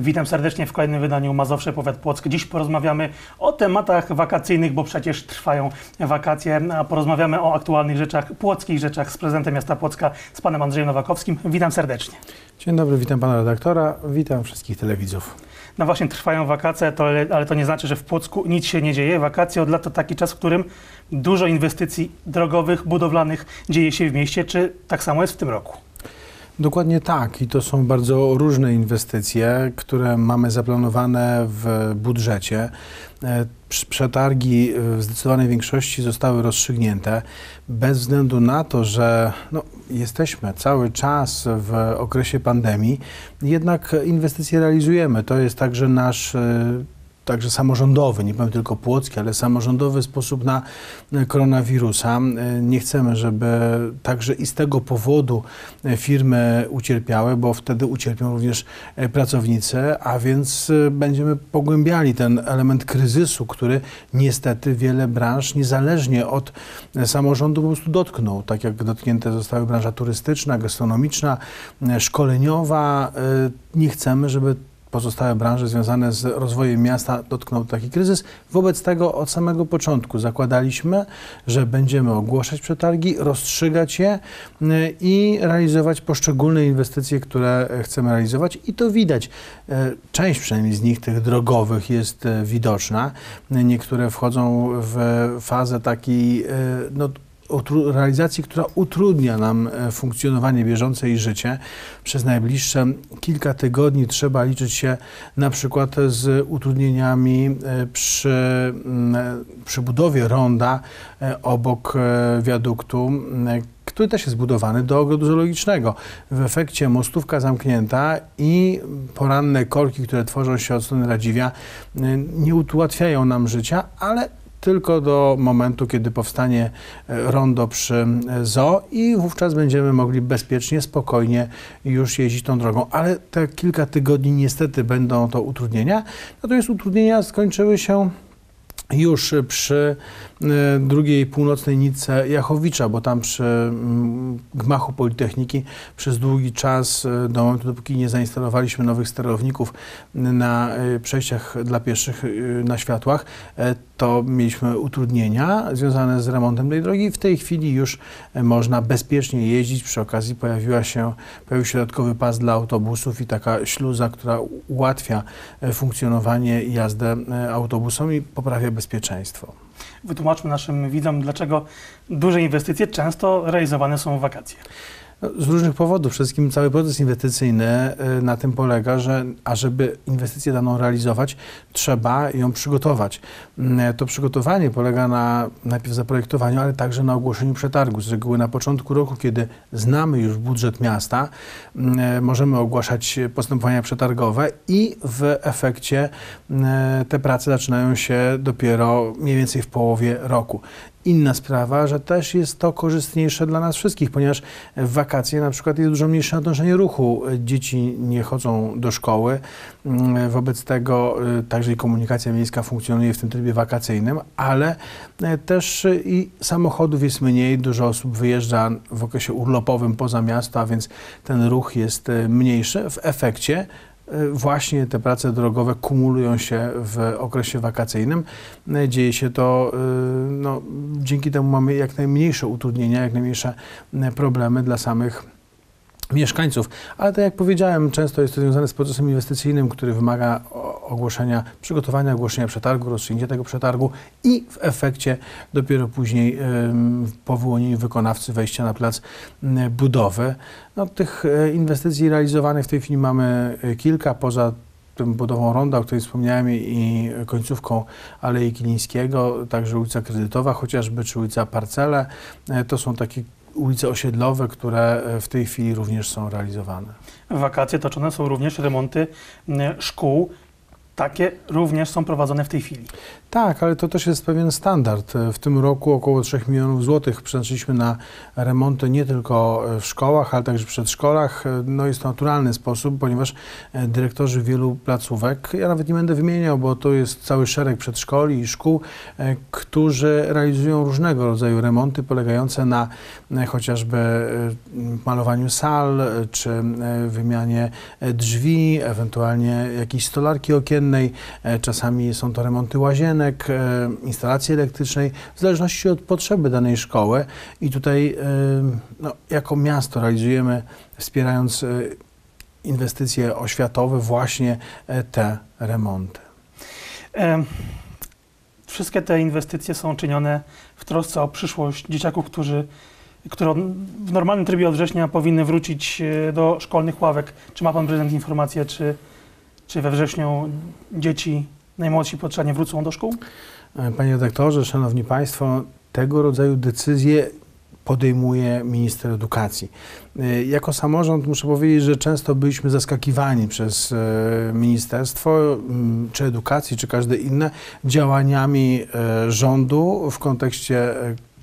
Witam serdecznie w kolejnym wydaniu Mazowsze Powiat Płock. Dziś porozmawiamy o tematach wakacyjnych, bo przecież trwają wakacje, a porozmawiamy o aktualnych rzeczach, płockich rzeczach z prezydentem miasta Płocka, z panem Andrzejem Nowakowskim. Witam serdecznie. Dzień dobry, witam pana redaktora, witam wszystkich telewidzów. No właśnie trwają wakacje, to, ale to nie znaczy, że w Płocku nic się nie dzieje. Wakacje od lat to taki czas, w którym dużo inwestycji drogowych, budowlanych dzieje się w mieście. Czy tak samo jest w tym roku? Dokładnie tak i to są bardzo różne inwestycje, które mamy zaplanowane w budżecie. E, przetargi w zdecydowanej większości zostały rozstrzygnięte bez względu na to, że no, jesteśmy cały czas w okresie pandemii, jednak inwestycje realizujemy. To jest także nasz e, także samorządowy, nie powiem tylko płocki, ale samorządowy sposób na e, koronawirusa. E, nie chcemy, żeby także i z tego powodu e, firmy ucierpiały, bo wtedy ucierpią również pracownicy, a więc będziemy pogłębiali ten element kryzysu, który niestety wiele branż, niezależnie od samorządu, po prostu dotknął. Tak jak dotknięte zostały branża turystyczna, gastronomiczna, szkoleniowa. Nie chcemy, żeby pozostałe branże związane z rozwojem miasta dotknął taki kryzys. Wobec tego od samego początku zakładaliśmy, że będziemy ogłaszać przetargi, rozstrzygać je y, i realizować poszczególne inwestycje, które chcemy realizować i to widać. Y, część przynajmniej z nich, tych drogowych, jest y, widoczna. Niektóre wchodzą w fazę takiej no, realizacji, która utrudnia nam e, funkcjonowanie bieżące i życie. Przez najbliższe kilka tygodni trzeba liczyć się na przykład z utrudnieniami e, przy, mm, przy budowie ronda e, obok wiaduktu, który też jest zbudowany do ogrodu zoologicznego. W efekcie mostówka zamknięta i poranne korki, które tworzą się od strony Radziwia, nie ułatwiają nam życia, ale tylko do momentu, kiedy powstanie e, rondo przy zoo i wówczas będziemy mogli bezpiecznie, spokojnie już jeździć tą drogą. Ale te kilka tygodni niestety będą to utrudnienia. Natomiast utrudnienia skończyły się już przy e, drugiej północnej nitce Jachowicza, bo tam przy mm, gmachu Politechniki przez długi czas, e, do momentu dopóki nie zainstalowaliśmy nowych sterowników na e, przejściach dla pieszych na światłach, to mieliśmy utrudnienia związane z remontem tej drogi. W tej chwili już można bezpiecznie jeździć. Przy okazji pojawiła się, pojawił się dodatkowy pas dla autobusów i taka śluza, która ułatwia funkcjonowanie i jazdę autobusom i poprawia bezpieczeństwo. Wytłumaczmy naszym widzom, dlaczego duże inwestycje często realizowane są w wakacje. Z różnych powodów. Przede wszystkim cały proces inwestycyjny y, na tym polega, że ażeby inwestycję daną realizować, trzeba ją przygotować. Mm, to przygotowanie polega na najpierw zaprojektowaniu, ale także na ogłoszeniu przetargu. Z reguły na początku roku, kiedy znamy już budżet miasta, mm, możemy ogłaszać postępowania przetargowe i w efekcie mm, te prace zaczynają się dopiero mniej więcej w połowie roku. Inna sprawa, że też jest to korzystniejsze dla nas wszystkich, ponieważ w wakacje na przykład jest dużo mniejsze natężenie ruchu. Dzieci nie chodzą do szkoły, mm, wobec tego y, także i komunikacja miejska funkcjonuje w tym trybie wakacyjnym, ale y, też i samochodów jest mniej, dużo osób wyjeżdża w okresie urlopowym poza miasto, a więc ten ruch jest y, mniejszy. W efekcie właśnie te prace drogowe kumulują się w okresie wakacyjnym. Dzieje się to, y, no, dzięki temu mamy jak najmniejsze utrudnienia, jak najmniejsze problemy dla samych mieszkańców. Ale tak jak powiedziałem, często jest to związane z procesem inwestycyjnym, który wymaga ogłoszenia, przygotowania ogłoszenia przetargu, rozstrzygnięcia tego przetargu i w efekcie dopiero później po wyłonieniu wykonawcy wejścia na plac budowy. No, tych e, inwestycji realizowanych w tej chwili mamy e, kilka, poza tym budową ronda, o której wspomniałem i końcówką Alei Kilińskiego, także ulica Kredytowa chociażby, czy ulica Parcele. E, to są takie ulice osiedlowe, które w tej chwili również są realizowane. W wakacje toczone są również remonty szkół takie również są prowadzone w tej chwili. Tak, ale to też jest pewien standard. W tym roku około 3 milionów złotych przeznaczyliśmy na remonty nie tylko w szkołach, ale także w przedszkolach. No jest to naturalny sposób, ponieważ e, dyrektorzy wielu placówek, ja nawet nie będę wymieniał, bo to jest cały szereg przedszkoli i szkół, e, którzy realizują różnego rodzaju remonty polegające na e, chociażby malowaniu sal, czy wymianie drzwi, ewentualnie jakiejś stolarki okiennej. Czasami są to remonty łazienek, E, instalacji elektrycznej, w zależności od potrzeby danej szkoły. I tutaj e, no, jako miasto realizujemy, wspierając e, inwestycje oświatowe, właśnie te remonty. Wszystkie te inwestycje są czynione w trosce o przyszłość dzieciaków, którzy które w normalnym trybie od września powinny wrócić do szkolnych ławek. Czy ma Pan Prezydent informację, czy, czy we wrześniu dzieci najmłodsi potrzebnie wrócą do szkół? E, panie redaktorze, szanowni państwo, tego rodzaju decyzje podejmuje minister edukacji. E, jako samorząd muszę powiedzieć, że często byliśmy zaskakiwani przez e, ministerstwo, czy edukacji, czy każde inne, działaniami rządu w kontekście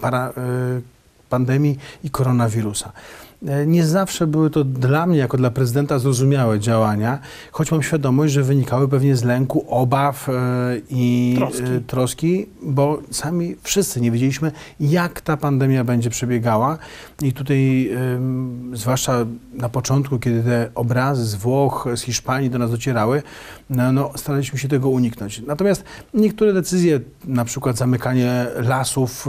para, pandemii i koronawirusa. E, nie zawsze były to dla mnie, jako dla prezydenta, zrozumiałe działania, choć mam świadomość, że wynikały pewnie z lęku, obaw e, i e, troski. troski, bo sami wszyscy nie wiedzieliśmy, jak ta pandemia będzie przebiegała. I tutaj, zwłaszcza na początku, kiedy te obrazy z Włoch, z Hiszpanii do nas docierały, no, no, staraliśmy się tego uniknąć. Natomiast niektóre decyzje, na przykład zamykanie lasów,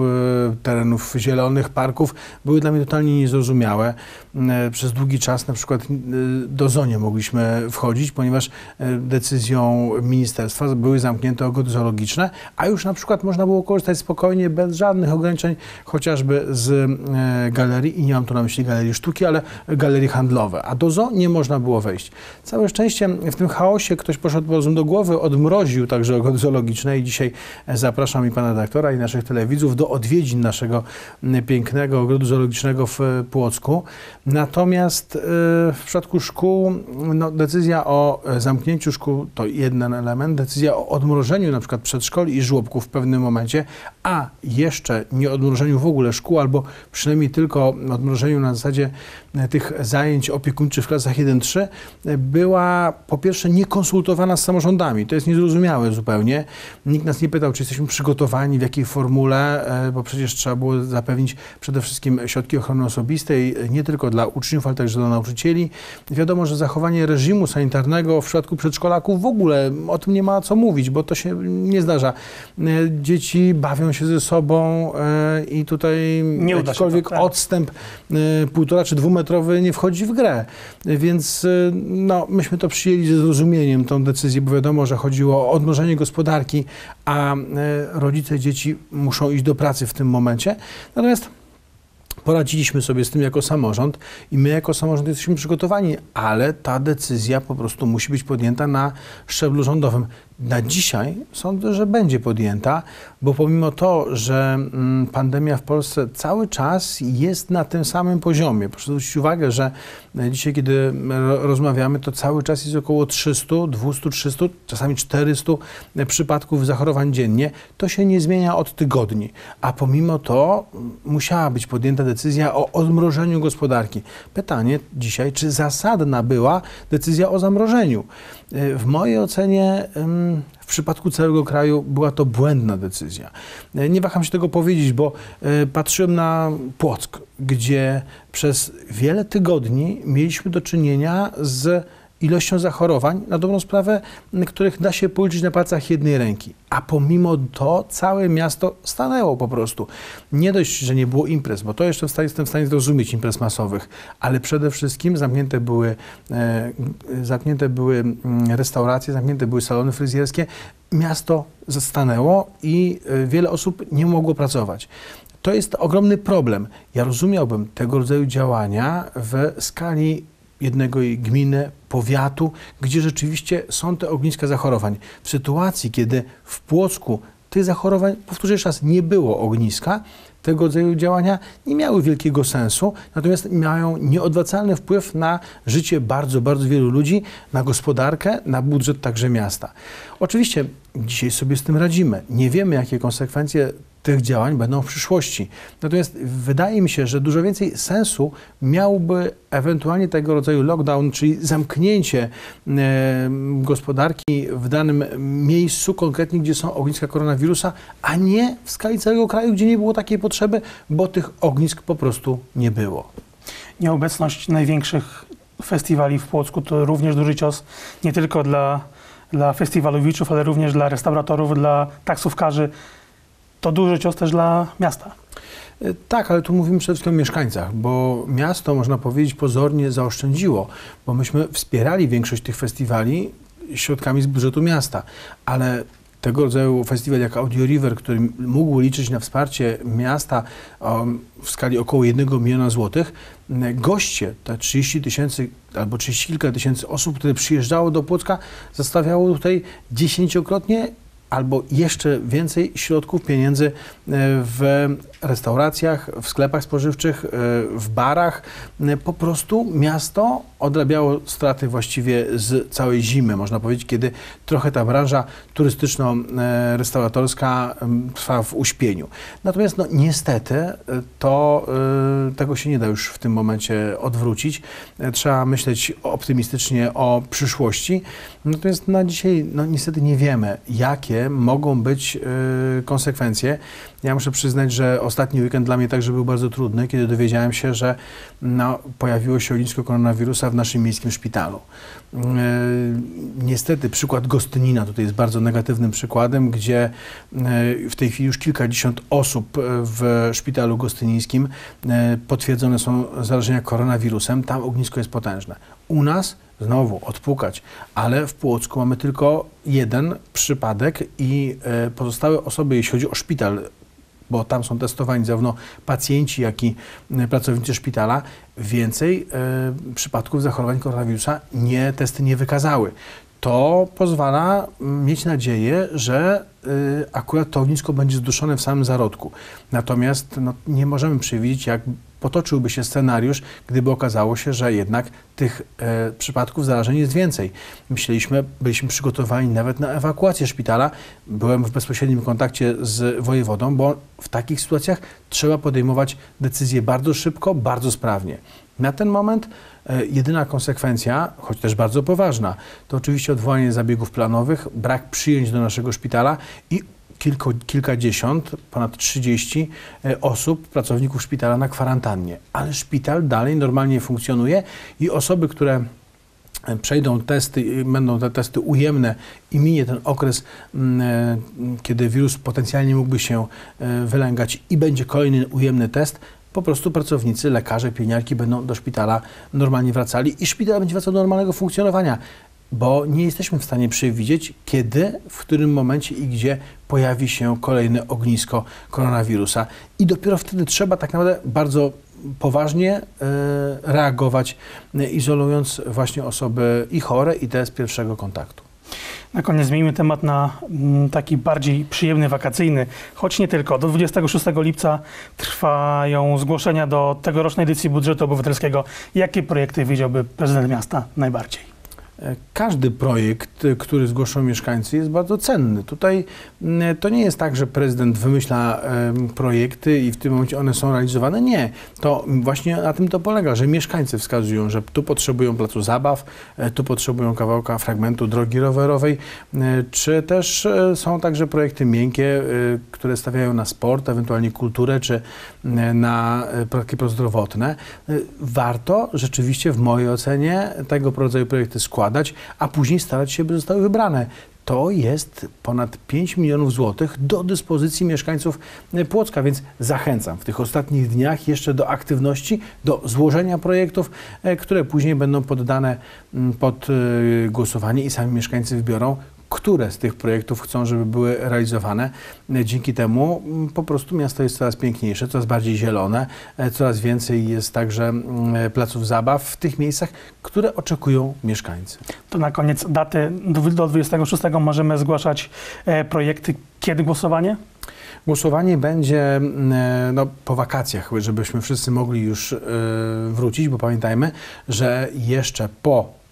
terenów zielonych, parków, były dla mnie totalnie niezrozumiałe. E, przez długi czas na przykład e, do zonie mogliśmy wchodzić, ponieważ e, decyzją ministerstwa były zamknięte ogrody zoologiczne, a już na przykład można było korzystać spokojnie, bez żadnych ograniczeń, chociażby z galerii, i nie mam tu na myśli galerii sztuki, ale galerii handlowe, a do zoo nie można było wejść. Całe szczęście w tym chaosie ktoś poszedł po do głowy, odmroził także ogrody zoologiczne i dzisiaj zapraszam i pana redaktora i naszych telewidzów do odwiedzin naszego pięknego ogrodu zoologicznego w Płocku. Natomiast y, w przypadku szkół no, decyzja o e, zamknięciu szkół to jeden element, decyzja o odmrożeniu na przykład przedszkoli i żłobków w pewnym momencie, a jeszcze nie odmrożeniu w ogóle szkół, albo przynajmniej tylko odmrożeniu na zasadzie tych zajęć opiekuńczych w klasach 1-3, e, była po pierwsze niekonsultowana z samorządami. To jest niezrozumiałe zupełnie. Nikt nas nie pytał, czy jesteśmy przygotowani, w jakiej formule, bo przecież trzeba było zapewnić przede wszystkim środki ochrony osobistej, nie tylko dla uczniów, ale także dla nauczycieli. Wiadomo, że zachowanie reżimu sanitarnego w przypadku przedszkolaków w ogóle o tym nie ma co mówić, bo to się nie zdarza. E, dzieci bawią się ze sobą e, i tutaj nie jakikolwiek to, tak. odstęp e, półtora czy dwumetrowy nie wchodzi w grę. Więc no, myśmy to przyjęli ze zrozumieniem, tą decyzję, bo wiadomo, że chodziło o odmrożenie gospodarki, a rodzice dzieci muszą iść do pracy w tym momencie. Natomiast poradziliśmy sobie z tym jako samorząd i my jako samorząd jesteśmy przygotowani, ale ta decyzja po prostu musi być podjęta na szczeblu rządowym. Na dzisiaj sądzę, że będzie podjęta, bo pomimo to, że mm, pandemia w Polsce cały czas jest na tym samym poziomie, proszę zwrócić uwagę, że e, dzisiaj, kiedy rozmawiamy, to cały czas jest około 300, 200, 300, czasami 400 e, przypadków zachorowań dziennie. To się nie zmienia od tygodni, a pomimo to mm, musiała być podjęta decyzja o odmrożeniu gospodarki. Pytanie dzisiaj, czy zasadna była decyzja o zamrożeniu? E, w mojej ocenie w przypadku całego kraju była to błędna decyzja. E, nie waham się tego powiedzieć, bo e, patrzyłem na Płock, gdzie przez wiele tygodni mieliśmy do czynienia z ilością zachorowań, na dobrą sprawę, których da się policzyć na palcach jednej ręki. A pomimo to całe miasto stanęło po prostu. Nie dość, że nie było imprez, bo to jeszcze w stanie, jestem w stanie zrozumieć imprez masowych, ale przede wszystkim zamknięte były, e, zamknięte były mm, restauracje, zamknięte były salony fryzjerskie. Miasto stanęło i e, wiele osób nie mogło pracować. To jest ogromny problem. Ja rozumiałbym tego rodzaju działania w skali jednego gminy, powiatu, gdzie rzeczywiście są te ogniska zachorowań. W sytuacji, kiedy w Płocku tych zachorowań, powtórzę jeszcze raz, nie było ogniska, tego rodzaju działania nie miały wielkiego sensu, natomiast mają nieodwracalny wpływ na życie bardzo, bardzo wielu ludzi, na gospodarkę, na budżet także miasta. Oczywiście dzisiaj sobie z tym radzimy. Nie wiemy, jakie konsekwencje tych działań będą w przyszłości. Natomiast wydaje mi się, że dużo więcej sensu miałby ewentualnie tego rodzaju lockdown, czyli zamknięcie e, gospodarki w danym miejscu konkretnie, gdzie są ogniska koronawirusa, a nie w skali całego kraju, gdzie nie było takiej potrzeby, bo tych ognisk po prostu nie było. Nieobecność największych festiwali w Płocku to również duży cios nie tylko dla, dla festiwalowiczów, ale również dla restauratorów, dla taksówkarzy. To duży cios też dla miasta. E, Tak, ale tu mówimy przede wszystkim o mieszkańcach, bo miasto, można powiedzieć, pozornie zaoszczędziło, bo myśmy wspierali większość tych festiwali środkami z budżetu miasta, ale tego rodzaju festiwal jak Audio River, który mógł liczyć na wsparcie miasta um, w skali około 1 miliona złotych, goście, te 30 tysięcy albo 30 kilka tysięcy osób, które przyjeżdżało do Płocka, zostawiało tutaj dziesięciokrotnie albo jeszcze więcej środków, pieniędzy e, w restauracjach, w sklepach spożywczych, e, w barach. E, Po prostu miasto odrabiało straty właściwie z całej zimy, można powiedzieć, kiedy trochę ta branża turystyczno-restauratorska trwa w uśpieniu. Natomiast no, niestety to tego się nie da już w tym momencie odwrócić. Trzeba myśleć optymistycznie o przyszłości. Natomiast na dzisiaj no, niestety nie wiemy, jakie mogą być e, konsekwencje. Ja muszę przyznać, że ostatni weekend dla mnie także był bardzo trudny, kiedy dowiedziałem się, że no, pojawiło się ognisko koronawirusa w naszym miejskim szpitalu. E, Niestety przykład Gostynina tutaj jest bardzo negatywnym przykładem, gdzie e, w tej chwili już kilkadziesiąt osób w szpitalu gostynińskim potwierdzone są zarażenia koronawirusem. Tam ognisko jest potężne. U nas znowu odpukać, ale w Płocku mamy tylko jeden przypadek i e, pozostałe osoby, jeśli chodzi o szpital, bo tam są testowani zarówno pacjenci, jak i e, pracownicy szpitala, więcej e, przypadków zachorowań koronawirusa nie, testy nie wykazały. To pozwala mieć nadzieję, że akurat to ognisko będzie zduszone w samym zarodku. Natomiast no, nie możemy przewidzieć, jak potoczyłby się scenariusz, gdyby okazało się, że jednak tych e, przypadków zarażeń jest więcej. Myśleliśmy, byliśmy przygotowani nawet na ewakuację szpitala. Byłem w bezpośrednim kontakcie z wojewodą, bo w takich sytuacjach trzeba podejmować decyzje bardzo szybko, bardzo sprawnie. Na ten moment e, jedyna konsekwencja, choć też bardzo poważna, to oczywiście odwołanie zabiegów planowych, brak przyjęć do naszego szpitala i kilko, kilkadziesiąt, ponad 30 e, osób, pracowników szpitala na kwarantannie. Ale szpital dalej normalnie funkcjonuje i osoby, które e, przejdą testy, będą te testy ujemne i minie ten okres, mm, e, kiedy wirus potencjalnie mógłby się wylęgać i będzie kolejny ujemny test, po prostu pracownicy, lekarze, pielęgniarki będą do szpitala normalnie wracali i szpital będzie wracał do normalnego funkcjonowania, bo nie jesteśmy w stanie przewidzieć, kiedy, w którym momencie i gdzie pojawi się kolejne ognisko koronawirusa. I dopiero wtedy trzeba tak naprawdę bardzo poważnie e, reagować, izolując właśnie osoby i chore, i te z pierwszego kontaktu. Na koniec zmieńmy temat na mm, taki bardziej przyjemny, wakacyjny, choć nie tylko. Do 26 lipca trwają zgłoszenia do tegorocznej edycji budżetu obywatelskiego. Jakie projekty widziałby prezydent miasta najbardziej? Każdy projekt, który zgłoszą mieszkańcy, jest bardzo cenny. Tutaj mm, to nie jest tak, że prezydent wymyśla projekty i w tym momencie one są realizowane. Nie. To właśnie na tym to polega, że mieszkańcy wskazują, że tu potrzebują placu zabaw, e, tu potrzebują kawałka fragmentu drogi rowerowej, e, czy też e, są także projekty miękkie, które stawiają na sport, ewentualnie kulturę, czy na praktyki prozdrowotne. Warto rzeczywiście w mojej ocenie tego rodzaju projekty składać, a później starać się, by zostały wybrane. To jest ponad 5 milionów złotych do dyspozycji mieszkańców Płocka, więc zachęcam w tych ostatnich dniach jeszcze do aktywności, do złożenia projektów, e, które później będą poddane mm, pod e, głosowanie i sami mieszkańcy wybiorą, które z tych projektów chcą, żeby były realizowane. E, Dzięki temu mm, po prostu miasto jest coraz piękniejsze, coraz bardziej zielone, e, coraz więcej jest także mm, placów zabaw w tych miejscach, które oczekują mieszkańcy. To na koniec daty do 26 możemy zgłaszać e, projekty. Kiedy głosowanie? Głosowanie będzie mm, e, no, po wakacjach, żebyśmy wszyscy mogli już e, wrócić, bo pamiętajmy, że jeszcze po e,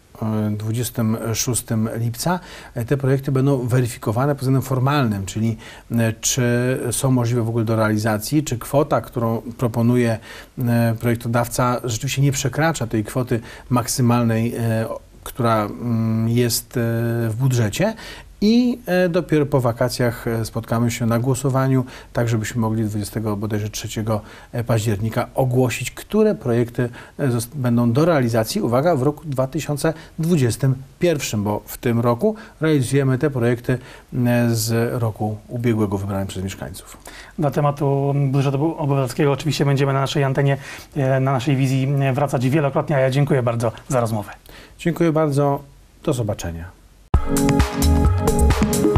26 lipca. Te projekty będą weryfikowane pod względem formalnym, czyli e, czy są możliwe w ogóle do realizacji, czy kwota, którą proponuje e, projektodawca rzeczywiście nie przekracza tej kwoty maksymalnej, e, która mm, jest w budżecie i e, dopiero po wakacjach e, spotkamy się na głosowaniu, tak żebyśmy mogli 20 bodajże 3 października ogłosić, które projekty e, będą do realizacji, uwaga, w roku 2021, bo w tym roku realizujemy te projekty e, z roku ubiegłego wybrane przez mieszkańców. Do tematu budżetu obywatelskiego oczywiście będziemy na naszej antenie, e, na naszej wizji e, wracać wielokrotnie, a ja dziękuję bardzo za rozmowę. Dziękuję bardzo, do zobaczenia. Thank you.